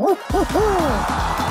Ooh.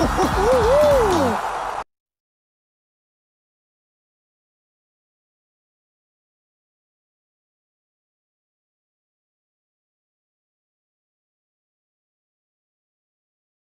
Woo-hoo-hoo-hoo!